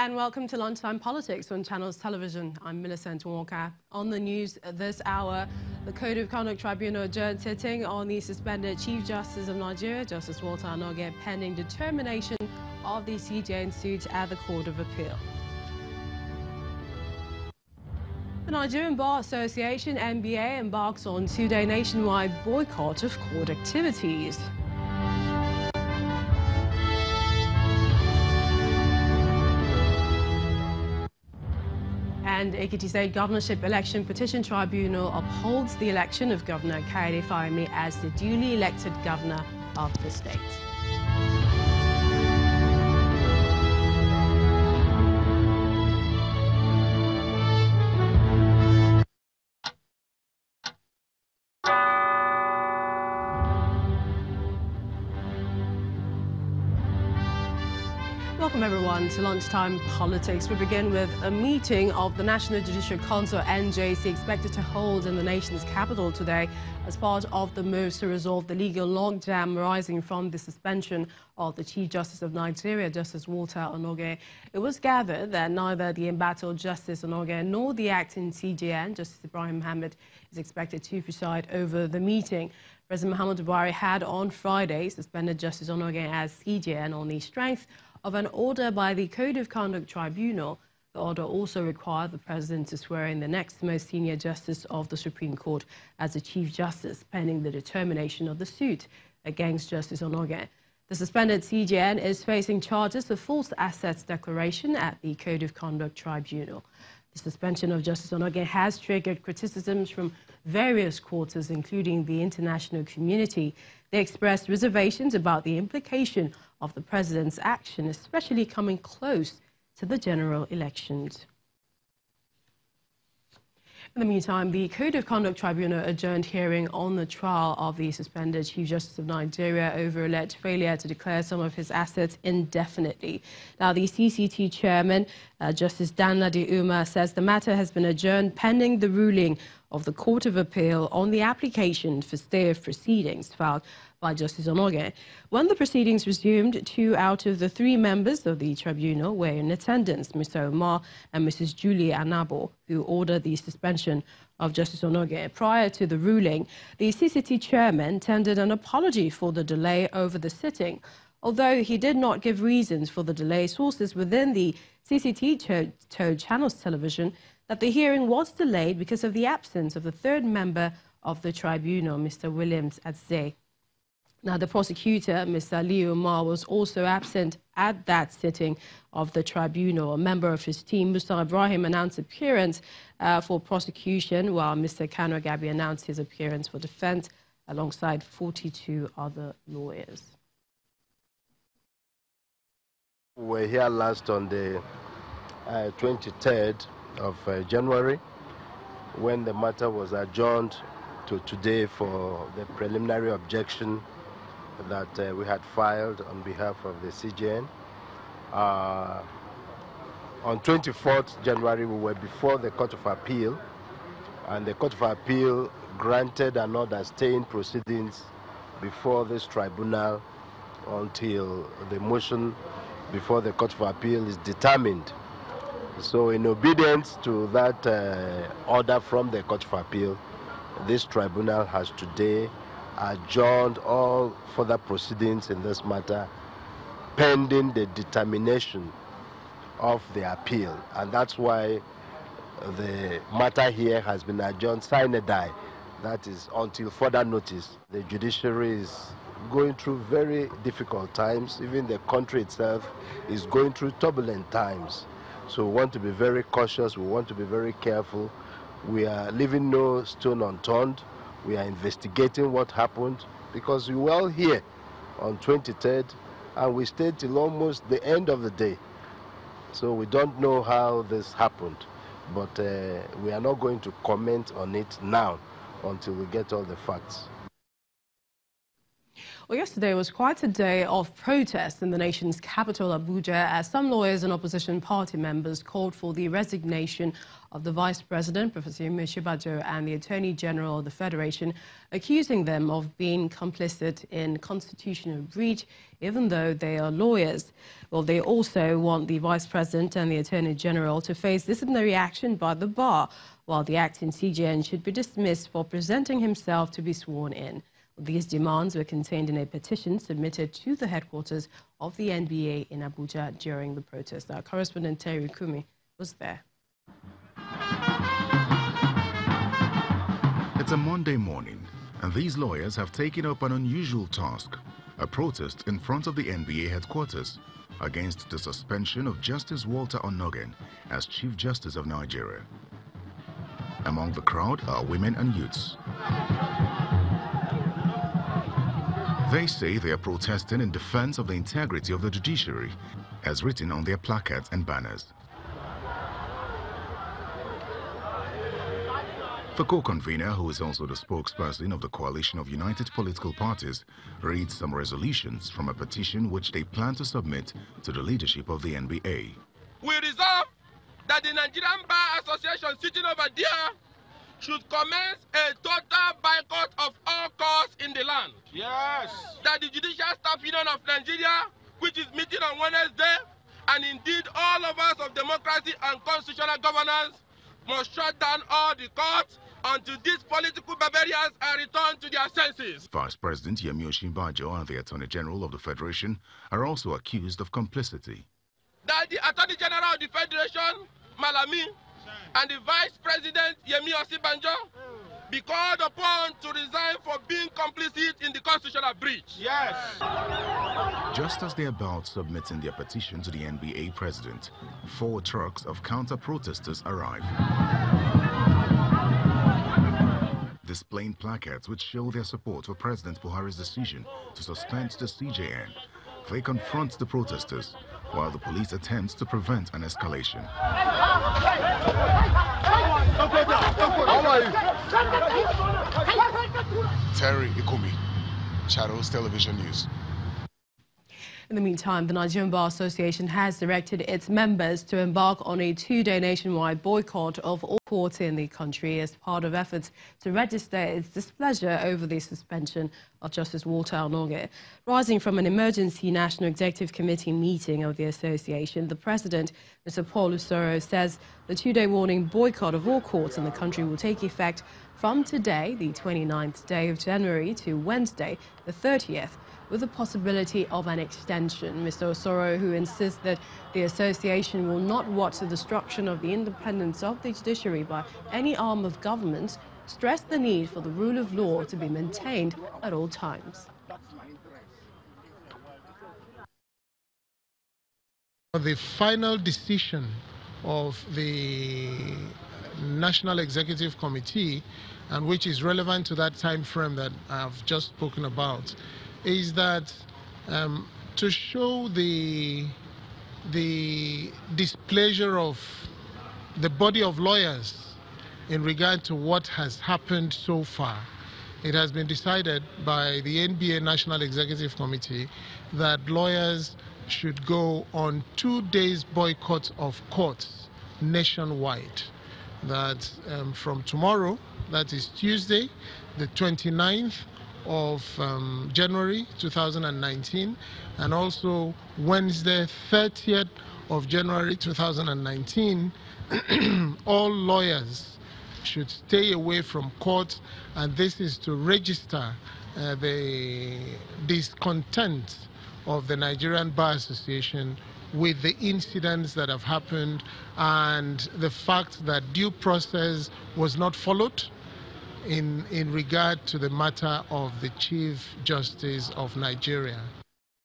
And welcome to Lunchtime Politics on Channels Television. I'm Millicent Walker. On the news this hour, the Code of Conduct Tribunal adjourned sitting on the suspended Chief Justice of Nigeria, Justice Walter Onnoghen, pending determination of the CJN suit at the Court of Appeal. The Nigerian Bar Association, NBA, embarks on two-day nationwide boycott of court activities. And Ekiti State Governorship Election Petition Tribunal upholds the election of Governor Kayode Fayemi as the duly elected governor of the state. Welcome everyone to Lunchtime Politics. We begin with a meeting of the National Judicial Council NJC expected to hold in the nation's capital today as part of the moves to resolve the legal logjam arising from the suspension of the Chief Justice of Nigeria, Justice Walter Onnoghen. It was gathered that neither the embattled Justice Onnoghen nor the acting CJN, Justice Ibrahim Mohammed, is expected to preside over the meeting. President Muhammadu Buhari had on Friday suspended Justice Onnoghen as CJN on the strength of an order by the Code of Conduct Tribunal. The order also required the President to swear in the next most senior justice of the Supreme Court as the Chief Justice, pending the determination of the suit against Justice Onnoghen. The suspended CJN is facing charges of false assets declaration at the Code of Conduct Tribunal. The suspension of Justice Onnoghen has triggered criticisms from various quarters, including the international community. They expressed reservations about the implication of the president's action, especially coming close to the general elections. In the meantime, the Code of Conduct Tribunal adjourned hearing on the trial of the suspended Chief Justice of Nigeria over alleged failure to declare some of his assets indefinitely. Now, the CCT chairman, uh, Justice Danladi Umar, says the matter has been adjourned pending the ruling of the Court of Appeal on the application for stay of proceedings filed by Justice Onnoghen. When the proceedings resumed, two out of the three members of the tribunal were in attendance, Mr. Umar and Mrs. Julie Anabor, who ordered the suspension of Justice Onnoghen. Prior to the ruling, the CCT chairman tendered an apology for the delay over the sitting. Although he did not give reasons for the delay, sources within the CCT told Channels Television that the hearing was delayed because of the absence of the third member of the tribunal, Mr. Williams Adze. Now, the prosecutor, Mr. Leo Ma, was also absent at that sitting of the tribunal. A member of his team, Musa Ibrahim, announced appearance uh, for prosecution, while Mr. Kano Gabi announced his appearance for defense alongside 42 other lawyers. We were here last on the uh, 23rd of uh, January when the matter was adjourned to today for the preliminary objection that uh, we had filed on behalf of the CJN. Uh, on 24th January, we were before the Court of Appeal, and the Court of Appeal granted an order staying proceedings before this tribunal until the motion before the Court of Appeal is determined. So in obedience to that uh, order from the Court of Appeal, this tribunal has today adjourned all further proceedings in this matter pending the determination of the appeal. And that's why the matter here has been adjourned sine die. That is until further notice. The judiciary is going through very difficult times. Even the country itself is going through turbulent times. So we want to be very cautious. We want to be very careful. We are leaving no stone unturned. We are investigating what happened because we were all here on 23rd and we stayed till almost the end of the day. So we don't know how this happened, but uh, we are not going to comment on it now until we get all the facts. Well, yesterday was quite a day of protest in the nation's capital, Abuja, as some lawyers and opposition party members called for the resignation of the Vice President, Professor Yemi and the Attorney General of the Federation, accusing them of being complicit in constitutional breach, even though they are lawyers. Well, they also want the Vice President and the Attorney General to face disciplinary action by the bar, while the acting CJN should be dismissed for presenting himself to be sworn in. These demands were contained in a petition submitted to the headquarters of the NBA in Abuja during the protest. Our correspondent Terry Kumi was there. It's a Monday morning, and these lawyers have taken up an unusual task, a protest in front of the NBA headquarters against the suspension of Justice Walter Onnoghen as Chief Justice of Nigeria. Among the crowd are women and youths. They say they are protesting in defense of the integrity of the judiciary, as written on their placards and banners. The co-convener, who is also the spokesperson of the Coalition of United Political Parties, reads some resolutions from a petition which they plan to submit to the leadership of the NBA. We resolve that the Nigerian Bar Association sitting over there should commence a total boycott of all courts in the land. Yes. That the Judicial Staff Union of Nigeria, which is meeting on Wednesday, and indeed all of us of democracy and constitutional governance, must shut down all the courts until these political barbarians are returned to their senses. Vice President Yemi Osinbajo and the Attorney General of the Federation are also accused of complicity. That the Attorney General of the Federation, Malami, and the Vice President Yemi Osinbajo be called upon to resign for being complicit in the constitutional breach. Yes. Just as they're about submitting their petition to the NBA president, four trucks of counter-protesters arrive. Displaying placards which show their support for President Buhari's decision to suspend the CJN, they confront the protesters while the police attempts to prevent an escalation. Terry Ikumi, Channels Television News. In the meantime, the Nigerian Bar Association has directed its members to embark on a two-day nationwide boycott of all courts in the country as part of efforts to register its displeasure over the suspension of Justice Walter Onnoghen. Rising from an emergency National Executive Committee meeting of the association, the president, Mr. Paul Usoro, says the two-day warning boycott of all courts in the country will take effect from today, the 29th day of January, to Wednesday, the 30th with the possibility of an extension. Mr. Usoro, who insists that the association will not watch the destruction of the independence of the judiciary by any arm of government, stressed the need for the rule of law to be maintained at all times. The final decision of the National Executive Committee, and which is relevant to that time frame that I've just spoken about, is that um, to show the the displeasure of the body of lawyers in regard to what has happened so far. It has been decided by the NBA National Executive Committee that lawyers should go on two days boycott of courts nationwide. That um, from tomorrow, that is Tuesday, the 29th, of um, January 2019 and also Wednesday 30th of January 2019 all lawyers should stay away from court and this is to register uh, the discontent of the Nigerian Bar Association with the incidents that have happened and the fact that due process was not followed in, in regard to the matter of the Chief Justice of Nigeria.